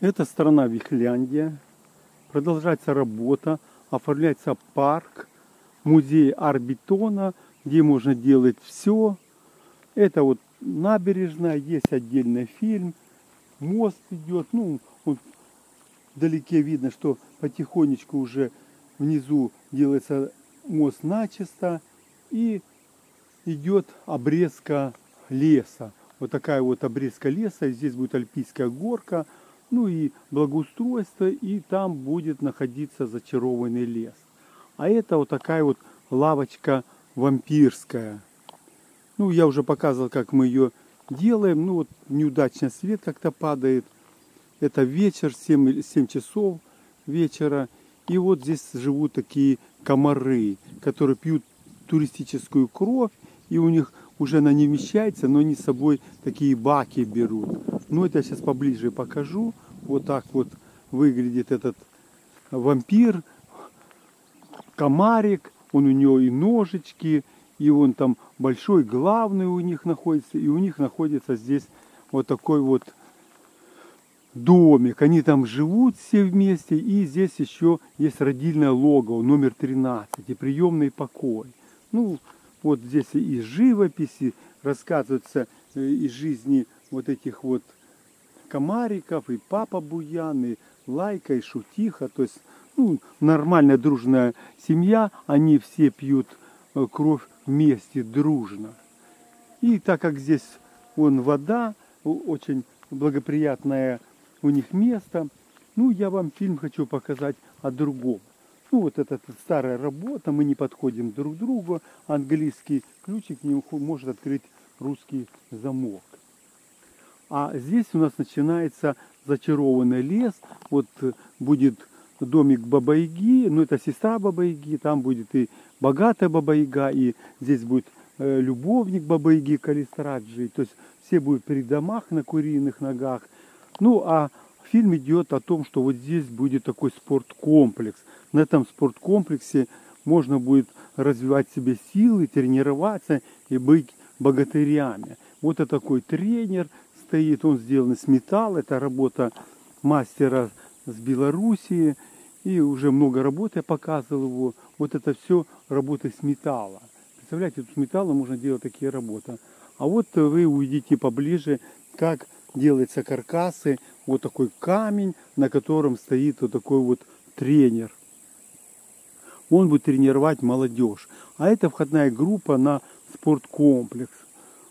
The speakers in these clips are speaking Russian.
Это страна Вихляндия. Продолжается работа. Оформляется парк, музей арбитона, где можно делать все. Это вот набережная, есть отдельный фильм. Мост идет. Ну, вот вдалеке видно, что потихонечку уже внизу делается мост начисто. И идет обрезка леса. Вот такая вот обрезка леса. Здесь будет альпийская горка. Ну и благоустройство. И там будет находиться зачарованный лес. А это вот такая вот лавочка вампирская. Ну, я уже показывал, как мы ее делаем. Ну, вот неудачно свет как-то падает. Это вечер, 7, 7 часов вечера. И вот здесь живут такие комары, которые пьют туристическую кровь. И у них уже она не вмещается, но они с собой такие баки берут. Ну, это я сейчас поближе покажу. Вот так вот выглядит этот вампир, комарик. Он у него и ножички, и он там большой, главный у них находится. И у них находится здесь вот такой вот домик. Они там живут все вместе. И здесь еще есть родильное логово номер 13 и приемный покой. Ну, вот здесь и живописи рассказываются э, из жизни вот этих вот комариков, и папа Буян, и Лайка, и Шутиха. То есть ну, нормальная дружная семья, они все пьют э, кровь вместе, дружно. И так как здесь вон вода, очень благоприятное у них место, ну, я вам фильм хочу показать о другом. Ну, вот эта старая работа, мы не подходим друг к другу, английский ключик не может открыть русский замок. А здесь у нас начинается зачарованный лес, вот э, будет домик Бабайги, ну это сестра Бабайги, там будет и богатая Бабайга, и здесь будет э, любовник Бабайги Калистраджи, то есть все будут при домах на куриных ногах. Ну а фильм идет о том, что вот здесь будет такой спорткомплекс. На этом спорткомплексе можно будет развивать себе силы, тренироваться и быть богатырями. Вот это такой тренер стоит, он сделан из металла, это работа мастера с Белоруссии, и уже много работ я показывал его. Вот это все работа с металла. Представляете, с металла можно делать такие работы. А вот вы увидите поближе, как делаются каркасы. Вот такой камень, на котором стоит вот такой вот тренер. Он будет тренировать молодежь. А это входная группа на спорткомплекс.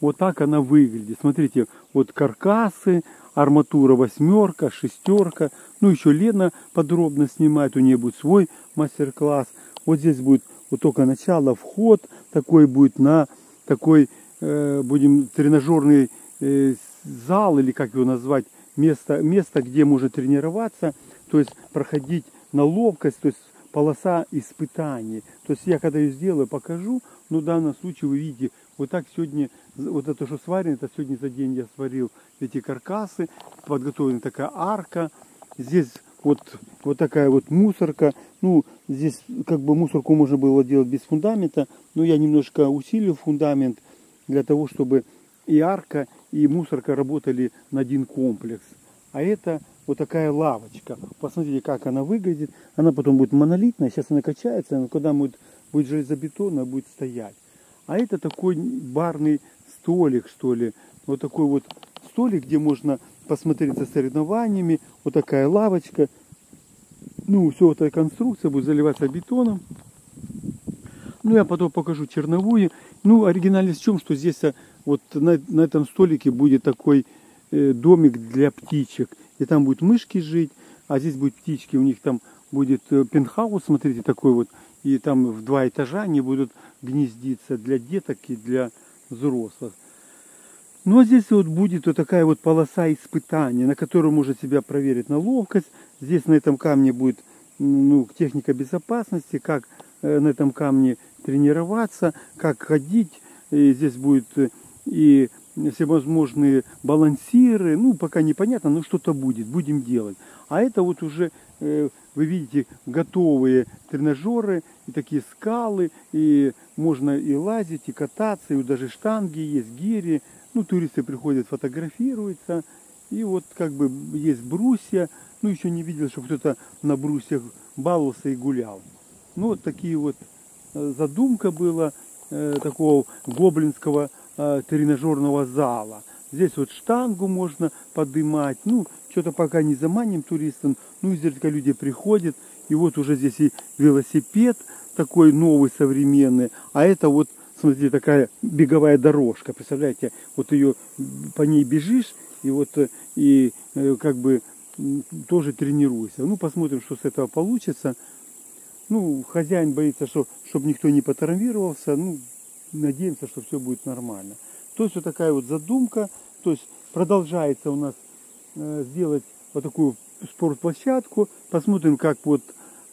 Вот так она выглядит. Смотрите, вот каркасы, арматура восьмерка, шестерка. Ну, еще Лена подробно снимает, у нее будет свой мастер-класс. Вот здесь будет вот только начало, вход такой будет на такой, э, будем, тренажерный э, зал, или как его назвать, место, место, где можно тренироваться, то есть проходить на ловкость, то есть полоса испытаний. То есть я когда ее сделаю, покажу, но в данном случае вы видите, вот так сегодня, вот это, что сварено, это сегодня за день я сварил эти каркасы, подготовлена такая арка, здесь вот, вот такая вот мусорка, ну, здесь как бы мусорку можно было делать без фундамента, но я немножко усилил фундамент для того, чтобы и арка, и мусорка работали на один комплекс. А это вот такая лавочка. Посмотрите, как она выглядит. Она потом будет монолитная, сейчас она качается, но когда будет, будет железобетонная, будет стоять. А это такой барный столик, что ли. Вот такой вот столик, где можно посмотреть за соревнованиями. Вот такая лавочка. Ну, все эта конструкция будет заливаться бетоном. Ну, я потом покажу черновую. Ну, оригинальность в чем, что здесь а, вот на, на этом столике будет такой э, домик для птичек. И там будут мышки жить, а здесь будут птички. У них там будет э, пентхаус, смотрите, такой вот. И там в два этажа они будут гнездиться для деток и для взрослых. Ну а здесь вот будет вот такая вот полоса испытания, на которую можно себя проверить на ловкость. Здесь на этом камне будет ну, техника безопасности, как э, на этом камне тренироваться, как ходить. И здесь будет э, и всевозможные балансиры, ну, пока непонятно, но что-то будет, будем делать. А это вот уже, э, вы видите, готовые тренажеры, и такие скалы, и можно и лазить, и кататься, и даже штанги есть, гири. Ну, туристы приходят, фотографируются, И вот как бы есть брусья. Ну, еще не видел, что кто-то на брусьях баловался и гулял. Ну, вот такие вот э, задумка была э, такого гоблинского э, тренажерного зала. Здесь вот штангу можно поднимать. Ну, что-то пока не заманим туристам. Ну, изредка люди приходят. И вот уже здесь и велосипед такой новый, современный. А это вот, смотрите, такая беговая дорожка. Представляете, вот ее по ней бежишь, и вот и как бы тоже тренируйся. Ну, посмотрим, что с этого получится. Ну, хозяин боится, что, чтобы никто не потравмировался. Ну, надеемся, что все будет нормально. То есть вот такая вот задумка. То есть продолжается у нас э, сделать вот такую спортплощадку. Посмотрим, как вот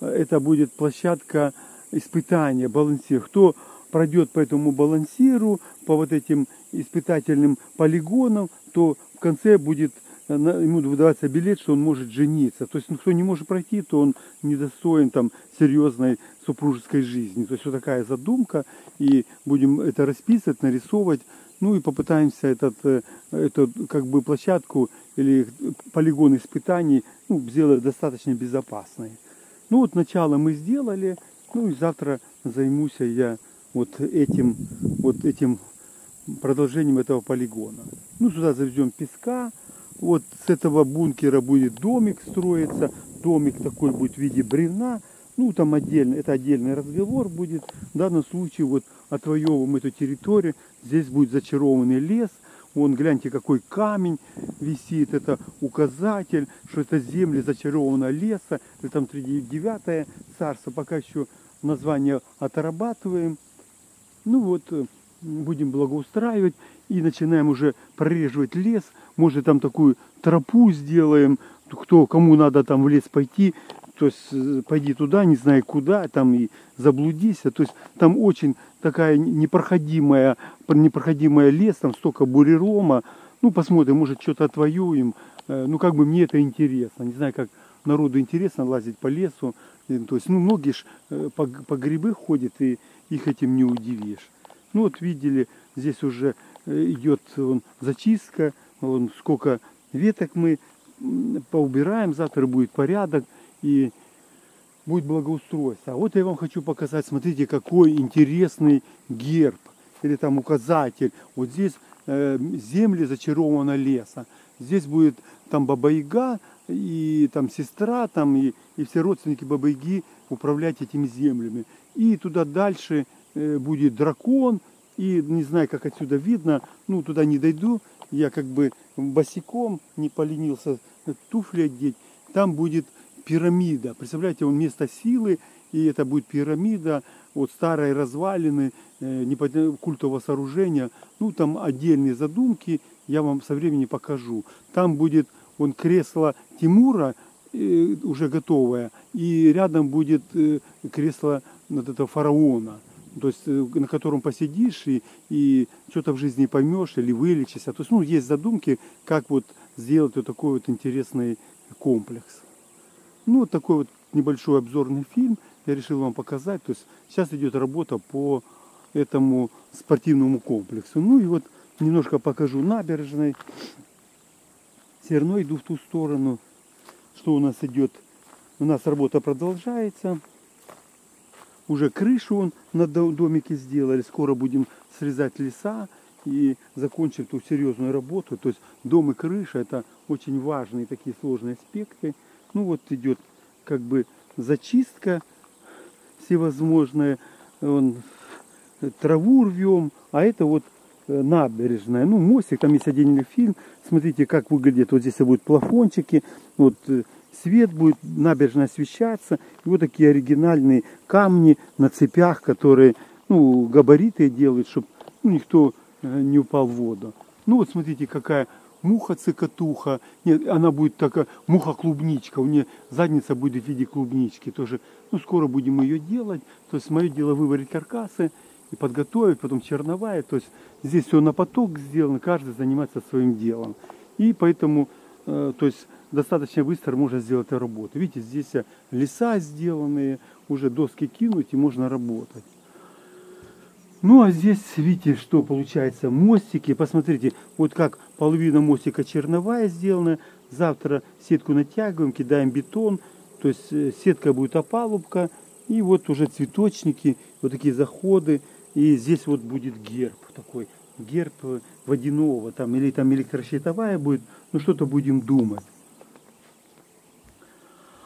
э, это будет площадка испытания, балансир. Кто пройдет по этому балансиру, по вот этим испытательным полигонам, то в конце будет ему выдаваться билет, что он может жениться. То есть, ну, кто не может пройти, то он недостоин там серьезной супружеской жизни. То есть, вот такая задумка, и будем это расписывать, нарисовывать, ну и попытаемся этот, э, эту как бы площадку или полигон испытаний ну, сделать достаточно безопасной. Ну вот начало мы сделали, ну и завтра займусь я вот этим, вот этим продолжением этого полигона. Ну сюда завезем песка, вот с этого бункера будет домик строиться. Домик такой будет в виде бревна. Ну, там отдельно, это отдельный разговор будет. В данном случае вот отвоевываем эту территорию. Здесь будет зачарованный лес. Вон, гляньте, какой камень висит. Это указатель, что это земли зачарованного леса. Это там 39 царство. Пока еще название отрабатываем. Ну вот, э, будем благоустраивать и начинаем уже прореживать лес. Может там такую тропу сделаем, кто, кому надо там в лес пойти, то есть э, пойди туда, не знаю куда, там и заблудись. То есть там очень такая непроходимая, непроходимая лес, там столько бурелома. Ну, посмотрим, может что-то отвоюем. Э, ну, как бы мне это интересно. Не знаю, как народу интересно лазить по лесу. То есть, ну, многие ж э, по, по грибы ходят, и их этим не удивишь. Ну, вот видели, здесь уже идет вон, зачистка, вон, сколько веток мы поубираем, завтра будет порядок и будет благоустройство. А вот я вам хочу показать, смотрите, какой интересный герб или там указатель. Вот здесь э, земли зачаровано леса. Здесь будет там Баба-Яга и там сестра, там и, и все родственники Баба-Яги управлять этими землями. И туда дальше э, будет дракон, и не знаю, как отсюда видно, ну туда не дойду, я как бы босиком не поленился туфли одеть. Там будет пирамида. Представляете, он место силы, и это будет пирамида, вот старые развалины, э, культового сооружения. Ну, там отдельные задумки, я вам со временем покажу. Там будет он кресло Тимура, э, уже готовое, и рядом будет э, кресло вот этого фараона то есть э, на котором посидишь и, и что-то в жизни поймешь или вылечишься. То есть, ну, есть задумки, как вот сделать вот такой вот интересный комплекс. Ну, вот такой вот небольшой обзорный фильм я решил вам показать. То есть сейчас идет работа по этому спортивному комплексу. Ну и вот немножко покажу набережной. Все равно иду в ту сторону, что у нас идет. У нас работа продолжается уже крышу он на домике сделали. Скоро будем срезать леса и закончим ту серьезную работу. То есть дом и крыша это очень важные такие сложные аспекты. Ну вот идет как бы зачистка всевозможная. Он, траву рвем, а это вот э, набережная. Ну, мостик, там есть отдельный фильм. Смотрите, как выглядит. Вот здесь будут плафончики. Вот э, свет будет, набережная освещаться. И вот такие оригинальные камни на цепях, которые ну, габариты делают, чтобы ну, никто э, не упал в воду. Ну вот смотрите, какая муха-цикатуха. Нет, она будет такая муха-клубничка. У нее задница будет в виде клубнички. Тоже, ну, скоро будем ее делать. То есть мое дело выварить каркасы и подготовить, потом черновая. То есть здесь все на поток сделано, каждый занимается своим делом. И поэтому, э, то есть достаточно быстро можно сделать эту работу. Видите, здесь леса сделанные, уже доски кинуть и можно работать. Ну а здесь, видите, что получается, мостики. Посмотрите, вот как половина мостика черновая сделана. Завтра сетку натягиваем, кидаем бетон. То есть э, сетка будет опалубка. И вот уже цветочники, вот такие заходы. И здесь вот будет герб такой. Герб водяного там, или там электрощитовая будет. Ну что-то будем думать.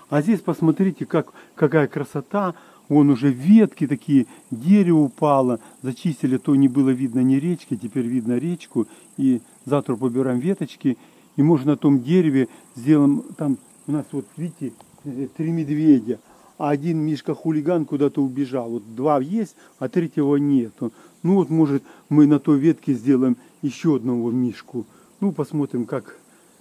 А здесь посмотрите, как, какая красота. Вон уже ветки такие, дерево упало, зачистили, то не было видно ни речки, теперь видно речку. И завтра побираем веточки. И можно на том дереве сделаем, там у нас вот, видите, э, три медведя. А один Мишка-хулиган куда-то убежал. Вот два есть, а третьего нету. Ну вот, может, мы на той ветке сделаем еще одного Мишку. Ну, посмотрим, как,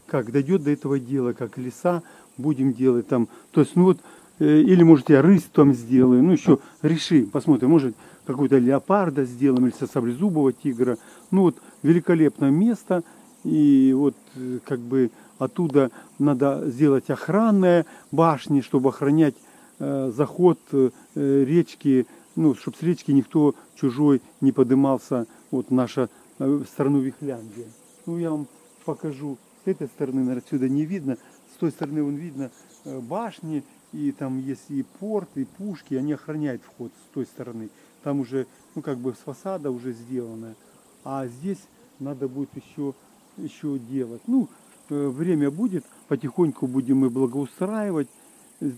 как дойдет до этого дела, как леса будем делать там. То есть, ну вот, Э, или, может, я рысь там сделаю. Ну, еще решим, посмотрим. Может, какой-то леопарда сделаем или саблезубого тигра. Ну, вот, великолепное место. И вот, э, как бы, оттуда надо сделать охранные башни, чтобы охранять э, заход э, речки, ну, чтобы с речки никто чужой не подымался, вот наша э, страну Вихляндия. Ну, я вам покажу. С этой стороны, наверное, отсюда не видно. С той стороны вон видно э, башни и там есть и порт, и пушки, они охраняют вход с той стороны. Там уже, ну как бы с фасада уже сделано. А здесь надо будет еще, еще делать. Ну, э, время будет, потихоньку будем мы благоустраивать.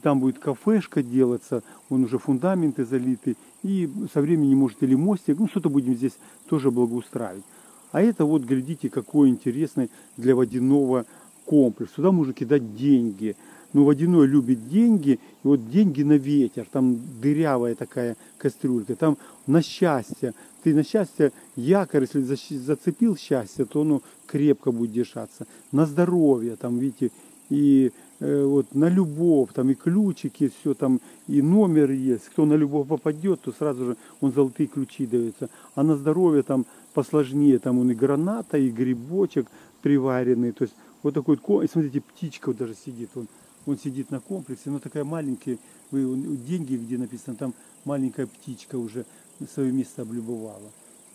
Там будет кафешка делаться, он уже фундаменты залиты. И со временем, может, или мостик, ну что-то будем здесь тоже благоустраивать. А это вот, глядите, какой интересный для водяного комплекс. Сюда можно кидать деньги ну, водяной любит деньги, и вот деньги на ветер, там дырявая такая кастрюлька, там на счастье. Ты на счастье якорь, если зацепил счастье, то оно крепко будет держаться. На здоровье, там, видите, и э, вот на любовь, там и ключики, все там, и номер есть. Кто на любовь попадет, то сразу же он золотые ключи даются. А на здоровье там посложнее, там он и граната, и грибочек приваренный. То есть вот такой вот, смотрите, птичка вот даже сидит, он он сидит на комплексе, но такая маленькая, вы деньги, где написано, там маленькая птичка уже свое место облюбовала.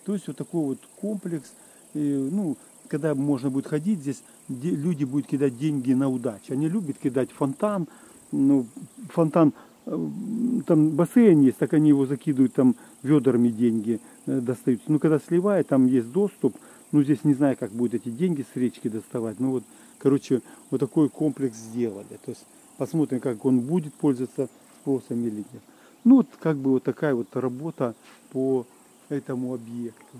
То есть вот такой вот комплекс, и, ну, когда можно будет ходить здесь, люди будут кидать деньги на удачу. Они любят кидать фонтан, ну, фонтан, э, там бассейн есть, так они его закидывают, там ведрами деньги э, достаются. Ну, когда сливает, там есть доступ, ну, здесь не знаю, как будут эти деньги с речки доставать, ну, вот Короче, вот такой комплекс сделали. То есть посмотрим, как он будет пользоваться спросом или нет. Ну вот как бы вот такая вот работа по этому объекту.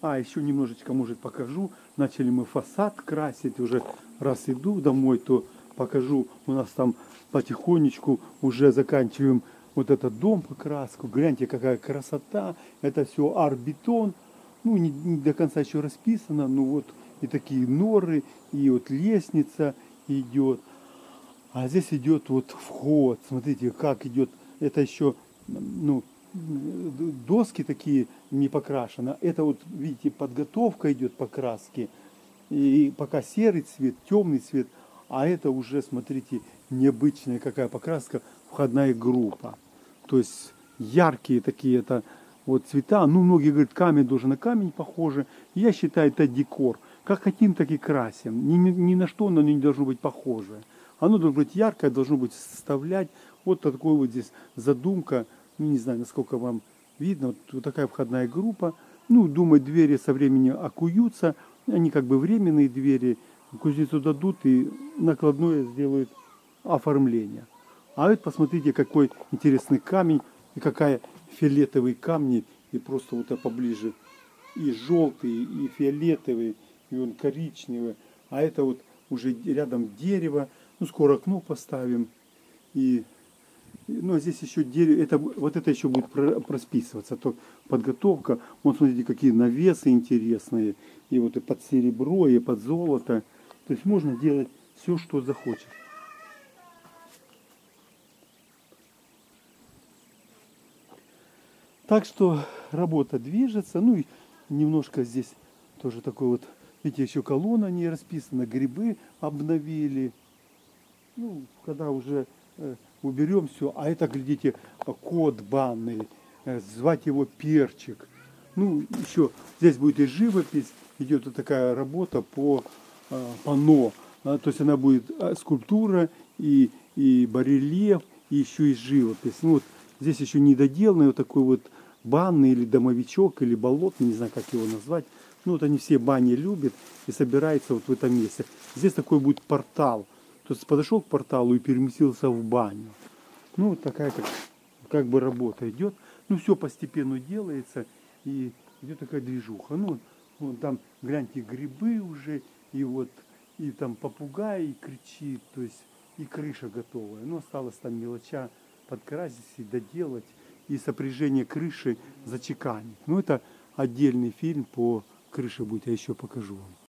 А, еще немножечко, может, покажу. Начали мы фасад красить. Уже раз иду домой, то покажу. У нас там потихонечку уже заканчиваем вот этот дом покраску. Гляньте, какая красота. Это все арбетон ну, не, не до конца еще расписано, но вот и такие норы, и вот лестница идет. А здесь идет вот вход. Смотрите, как идет. Это еще, ну, доски такие не покрашены. Это вот, видите, подготовка идет покраски. И пока серый цвет, темный цвет. А это уже, смотрите, необычная какая покраска, входная группа. То есть яркие такие, это вот цвета. Ну, многие говорят, камень должен на камень похоже. Я считаю, это декор. Как хотим, так и красим. Ни, ни на что оно не должно быть похоже. Оно должно быть яркое, должно быть составлять. Вот такой вот здесь задумка. Ну, не знаю, насколько вам видно. Вот, вот такая входная группа. Ну, думаю, двери со временем окуются. Они как бы временные двери. Кузнецу дадут и накладное сделают оформление. А вот посмотрите, какой интересный камень и какая фиолетовые камни и просто вот это поближе. И желтый, и фиолетовый, и он коричневый. А это вот уже рядом дерево. Ну, скоро окно поставим. И, ну, а здесь еще дерево. Это, вот это еще будет просписываться. То подготовка. Вот смотрите, какие навесы интересные. И вот и под серебро, и под золото. То есть можно делать все, что захочешь. Так что работа движется. Ну и немножко здесь тоже такой вот, видите, еще колонна не расписана, грибы обновили. Ну, когда уже э, уберем все. А это, глядите, кот банный, э, звать его Перчик. Ну, еще здесь будет и живопись, идет вот такая работа по э, пано. А, То есть она будет а, скульптура и, и барельеф, и еще и живопись. Ну вот здесь еще недоделанный вот такой вот банный или домовичок, или болотный, не знаю, как его назвать. Ну вот они все бани любят и собираются вот в этом месте. Здесь такой будет портал. То подошел к порталу и переместился в баню. Ну вот такая как, как бы работа идет. Ну все постепенно делается и идет такая движуха. Ну вот там гляньте грибы уже и вот и там попугай кричит, то есть и крыша готовая. Ну осталось там мелоча подкрасить и доделать и сопряжение крыши зачеканить. Ну это отдельный фильм по крыше будет, я еще покажу вам.